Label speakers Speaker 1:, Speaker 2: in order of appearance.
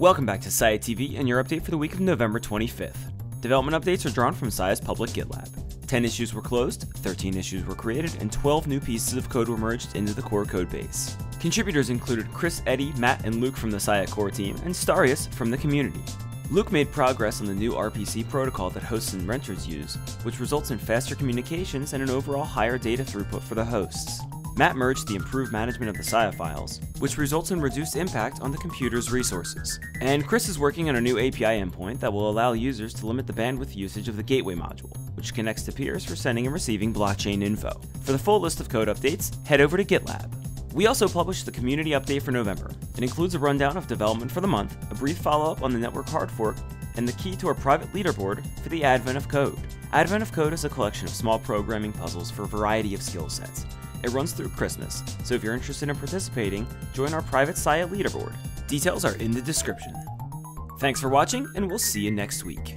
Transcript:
Speaker 1: Welcome back to Sia TV and your update for the week of November 25th. Development updates are drawn from Sia's public GitLab. 10 issues were closed, 13 issues were created, and 12 new pieces of code were merged into the core codebase. Contributors included Chris, Eddie, Matt, and Luke from the Sia core team, and Starius from the community. Luke made progress on the new RPC protocol that hosts and renters use, which results in faster communications and an overall higher data throughput for the hosts. Matt merged the improved management of the Sia files, which results in reduced impact on the computer's resources. And Chris is working on a new API endpoint that will allow users to limit the bandwidth usage of the Gateway module, which connects to peers for sending and receiving blockchain info. For the full list of code updates, head over to GitLab. We also published the community update for November. It includes a rundown of development for the month, a brief follow up on the network hard fork, and the key to our private leaderboard for the Advent of Code. Advent of Code is a collection of small programming puzzles for a variety of skill sets. It runs through Christmas, so if you're interested in participating, join our private Sia leaderboard. Details are in the description. Thanks for watching, and we'll see you next week.